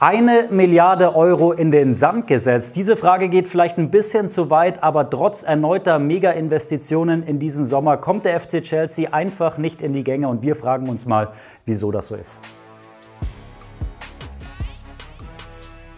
Eine Milliarde Euro in den Sand gesetzt. Diese Frage geht vielleicht ein bisschen zu weit, aber trotz erneuter Mega-Investitionen in diesem Sommer kommt der FC Chelsea einfach nicht in die Gänge und wir fragen uns mal, wieso das so ist.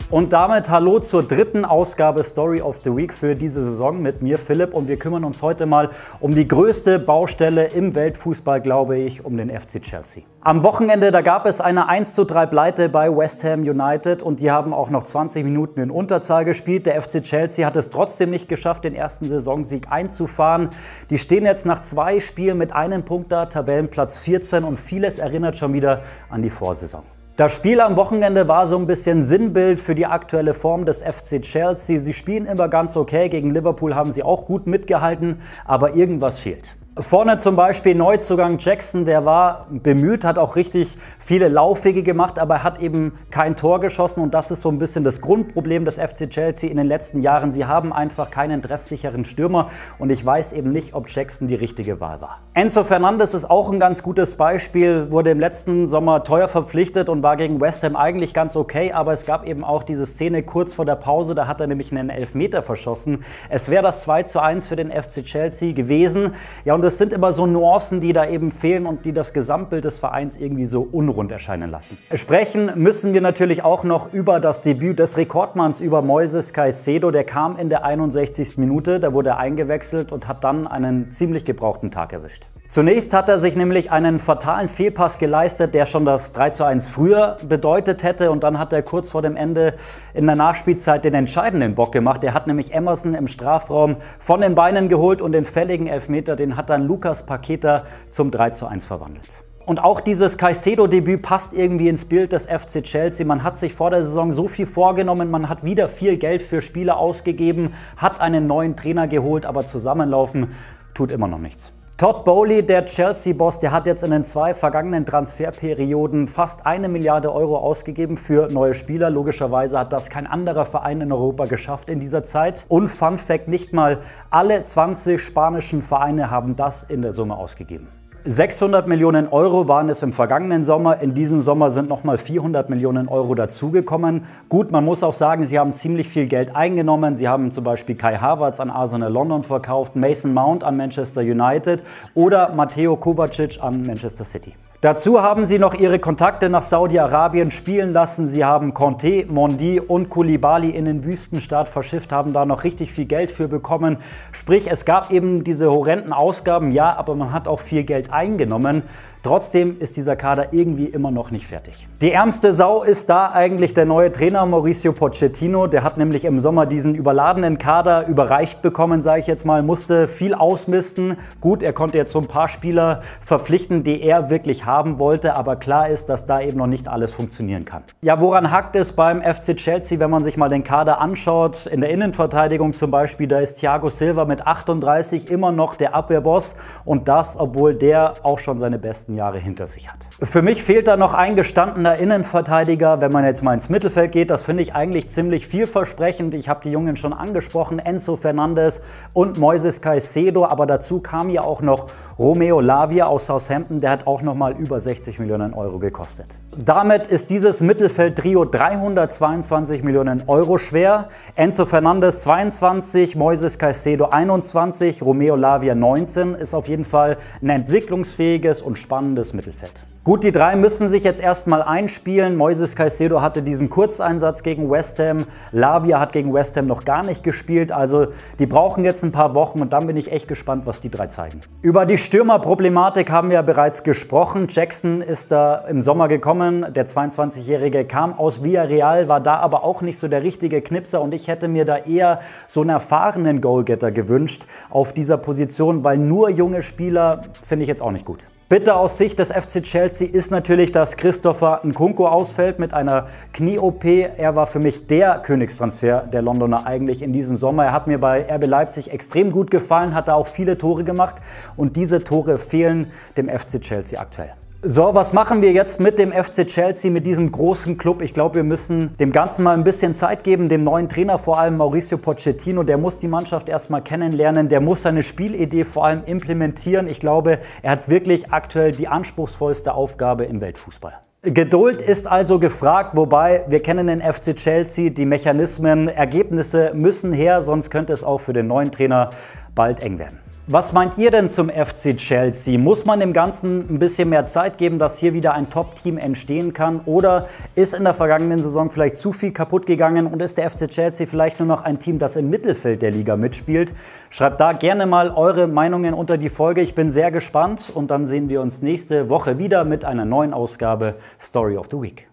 Und damit hallo zur dritten Ausgabe Story of the Week für diese Saison mit mir, Philipp. Und wir kümmern uns heute mal um die größte Baustelle im Weltfußball, glaube ich, um den FC Chelsea. Am Wochenende, da gab es eine 1 zu 3 Pleite bei West Ham United und die haben auch noch 20 Minuten in Unterzahl gespielt. Der FC Chelsea hat es trotzdem nicht geschafft, den ersten Saisonsieg einzufahren. Die stehen jetzt nach zwei Spielen mit einem Punkt da, Tabellenplatz 14 und vieles erinnert schon wieder an die Vorsaison. Das Spiel am Wochenende war so ein bisschen Sinnbild für die aktuelle Form des FC Chelsea. Sie spielen immer ganz okay, gegen Liverpool haben sie auch gut mitgehalten, aber irgendwas fehlt. Vorne zum Beispiel Neuzugang Jackson, der war bemüht, hat auch richtig viele Laufwege gemacht, aber hat eben kein Tor geschossen und das ist so ein bisschen das Grundproblem des FC Chelsea in den letzten Jahren. Sie haben einfach keinen treffsicheren Stürmer und ich weiß eben nicht, ob Jackson die richtige Wahl war. Enzo Fernandes ist auch ein ganz gutes Beispiel, wurde im letzten Sommer teuer verpflichtet und war gegen West Ham eigentlich ganz okay, aber es gab eben auch diese Szene kurz vor der Pause, da hat er nämlich einen Elfmeter verschossen. Es wäre das 2 zu 1 für den FC Chelsea gewesen. Ja, und das sind immer so Nuancen, die da eben fehlen und die das Gesamtbild des Vereins irgendwie so unrund erscheinen lassen. Sprechen müssen wir natürlich auch noch über das Debüt des Rekordmanns über Moises Caicedo. Der kam in der 61. Minute, da wurde er eingewechselt und hat dann einen ziemlich gebrauchten Tag erwischt. Zunächst hat er sich nämlich einen fatalen Fehlpass geleistet, der schon das 3 zu 1 früher bedeutet hätte. Und dann hat er kurz vor dem Ende in der Nachspielzeit den entscheidenden Bock gemacht. Er hat nämlich Emerson im Strafraum von den Beinen geholt und den fälligen Elfmeter, den hat dann Lukas Paketa zum 3 zu 1 verwandelt. Und auch dieses Caicedo-Debüt passt irgendwie ins Bild des FC Chelsea. Man hat sich vor der Saison so viel vorgenommen, man hat wieder viel Geld für Spieler ausgegeben, hat einen neuen Trainer geholt, aber zusammenlaufen tut immer noch nichts. Todd Bowley, der Chelsea-Boss, der hat jetzt in den zwei vergangenen Transferperioden fast eine Milliarde Euro ausgegeben für neue Spieler. Logischerweise hat das kein anderer Verein in Europa geschafft in dieser Zeit. Und Fun Fact, nicht mal alle 20 spanischen Vereine haben das in der Summe ausgegeben. 600 Millionen Euro waren es im vergangenen Sommer. In diesem Sommer sind nochmal 400 Millionen Euro dazugekommen. Gut, man muss auch sagen, sie haben ziemlich viel Geld eingenommen. Sie haben zum Beispiel Kai Havertz an Arsenal London verkauft, Mason Mount an Manchester United oder Matteo Kovacic an Manchester City. Dazu haben sie noch ihre Kontakte nach Saudi-Arabien spielen lassen. Sie haben Conte, Mondi und Koulibaly in den Wüstenstaat verschifft, haben da noch richtig viel Geld für bekommen. Sprich, es gab eben diese horrenden Ausgaben, ja, aber man hat auch viel Geld eingenommen. Trotzdem ist dieser Kader irgendwie immer noch nicht fertig. Die ärmste Sau ist da eigentlich der neue Trainer Mauricio Pochettino. Der hat nämlich im Sommer diesen überladenen Kader überreicht bekommen, sage ich jetzt mal, musste viel ausmisten. Gut, er konnte jetzt so ein paar Spieler verpflichten, die er wirklich haben wollte, aber klar ist, dass da eben noch nicht alles funktionieren kann. Ja, woran hakt es beim FC Chelsea, wenn man sich mal den Kader anschaut? In der Innenverteidigung zum Beispiel, da ist Thiago Silva mit 38 immer noch der Abwehrboss und das, obwohl der auch schon seine besten Jahre hinter sich hat. Für mich fehlt da noch ein gestandener Innenverteidiger, wenn man jetzt mal ins Mittelfeld geht. Das finde ich eigentlich ziemlich vielversprechend. Ich habe die Jungen schon angesprochen, Enzo Fernandes und Moises Caicedo, aber dazu kam ja auch noch Romeo Lavia aus Southampton, der hat auch noch mal über 60 Millionen Euro gekostet. Damit ist dieses Mittelfeld-Trio 322 Millionen Euro schwer. Enzo Fernandes 22, Moises Caicedo 21, Romeo Lavia 19 ist auf jeden Fall ein entwicklungsfähiges und spannendes Mittelfeld. Gut, die drei müssen sich jetzt erstmal einspielen. Moises Caicedo hatte diesen Kurzeinsatz gegen West Ham. Lavia hat gegen West Ham noch gar nicht gespielt. Also die brauchen jetzt ein paar Wochen und dann bin ich echt gespannt, was die drei zeigen. Über die Stürmerproblematik haben wir ja bereits gesprochen. Jackson ist da im Sommer gekommen. Der 22-Jährige kam aus Villarreal, war da aber auch nicht so der richtige Knipser und ich hätte mir da eher so einen erfahrenen Goalgetter gewünscht auf dieser Position, weil nur junge Spieler finde ich jetzt auch nicht gut. Bitte aus Sicht des FC Chelsea ist natürlich, dass Christopher Nkunku ausfällt mit einer Knie-OP. Er war für mich der Königstransfer der Londoner eigentlich in diesem Sommer. Er hat mir bei RB Leipzig extrem gut gefallen, hat da auch viele Tore gemacht und diese Tore fehlen dem FC Chelsea aktuell. So, was machen wir jetzt mit dem FC Chelsea, mit diesem großen Club? Ich glaube, wir müssen dem Ganzen mal ein bisschen Zeit geben, dem neuen Trainer, vor allem Mauricio Pochettino. Der muss die Mannschaft erstmal kennenlernen, der muss seine Spielidee vor allem implementieren. Ich glaube, er hat wirklich aktuell die anspruchsvollste Aufgabe im Weltfußball. Geduld ist also gefragt, wobei wir kennen den FC Chelsea, die Mechanismen, Ergebnisse müssen her, sonst könnte es auch für den neuen Trainer bald eng werden. Was meint ihr denn zum FC Chelsea? Muss man dem Ganzen ein bisschen mehr Zeit geben, dass hier wieder ein Top-Team entstehen kann? Oder ist in der vergangenen Saison vielleicht zu viel kaputt gegangen und ist der FC Chelsea vielleicht nur noch ein Team, das im Mittelfeld der Liga mitspielt? Schreibt da gerne mal eure Meinungen unter die Folge. Ich bin sehr gespannt und dann sehen wir uns nächste Woche wieder mit einer neuen Ausgabe Story of the Week.